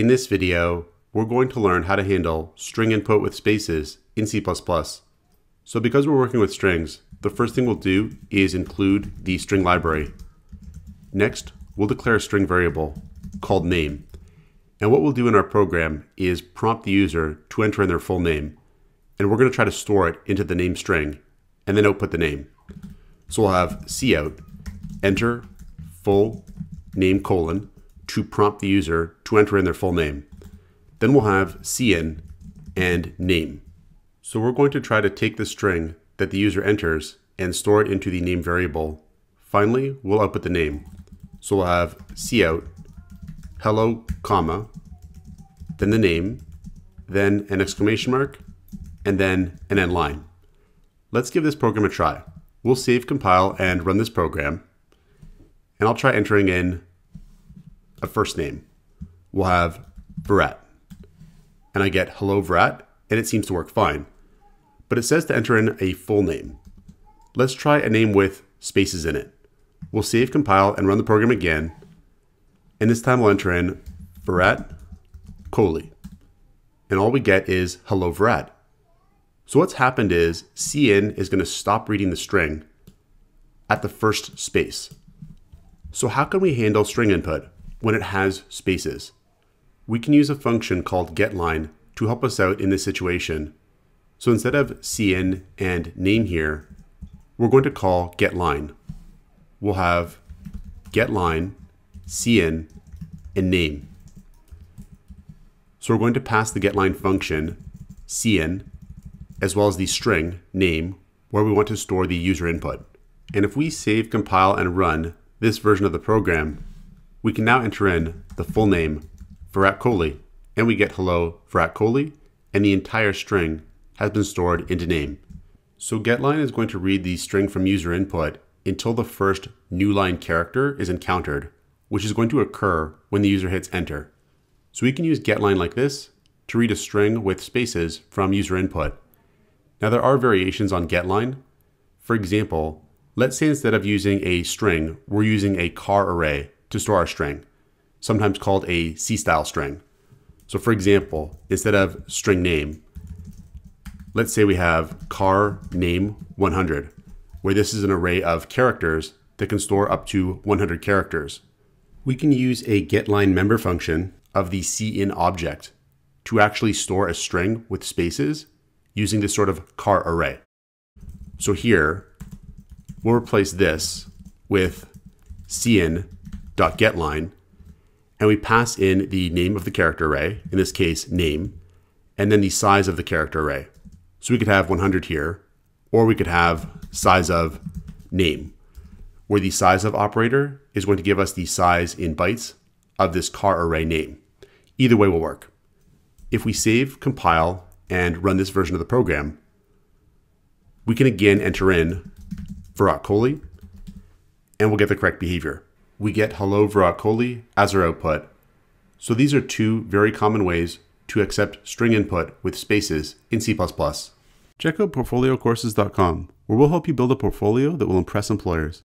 In this video, we're going to learn how to handle string input with spaces in C++. So because we're working with strings, the first thing we'll do is include the string library. Next, we'll declare a string variable called name. And what we'll do in our program is prompt the user to enter in their full name. And we're going to try to store it into the name string and then output the name. So we'll have cout enter full name colon to prompt the user to enter in their full name. Then we'll have cin and name. So we're going to try to take the string that the user enters and store it into the name variable. Finally, we'll output the name. So we'll have cout hello, comma, then the name, then an exclamation mark, and then an end line. Let's give this program a try. We'll save, compile, and run this program. And I'll try entering in a first name. We'll have Virat. And I get hello Virat, and it seems to work fine. But it says to enter in a full name. Let's try a name with spaces in it. We'll save, compile, and run the program again, and this time we'll enter in Virat Kohli. And all we get is hello Virat. So what's happened is cin is going to stop reading the string at the first space. So how can we handle string input when it has spaces? We can use a function called getLine to help us out in this situation. So instead of cin and name here, we're going to call getLine. We'll have getLine cin, and name. So we're going to pass the getLine function cin as well as the string name where we want to store the user input. And if we save, compile, and run this version of the program, we can now enter in the full name Virat Kohli, and we get hello Virat Kohli, and the entire string has been stored into name. So getLine is going to read the string from user input until the first new line character is encountered which is going to occur when the user hits enter. So we can use getLine like this to read a string with spaces from user input. Now there are variations on getLine. For example, let's say instead of using a string, we're using a char array to store our string, sometimes called a C-style string. So for example, instead of string name, let's say we have char name 100, where this is an array of characters that can store up to 100 characters we can use a getLine member function of the cin object to actually store a string with spaces using this sort of char array. So here, we'll replace this with cin.getLine, and we pass in the name of the character array, in this case, name, and then the size of the character array. So we could have 100 here, or we could have size of name, where the size of operator is going to give us the size in bytes of this char array name. Either way will work. If we save, compile, and run this version of the program, we can again enter in Virat Kohli, and we'll get the correct behavior. We get hello Virat as our output. So these are two very common ways to accept string input with spaces in C++. Check out portfoliocourses.com, where we'll help you build a portfolio that will impress employers.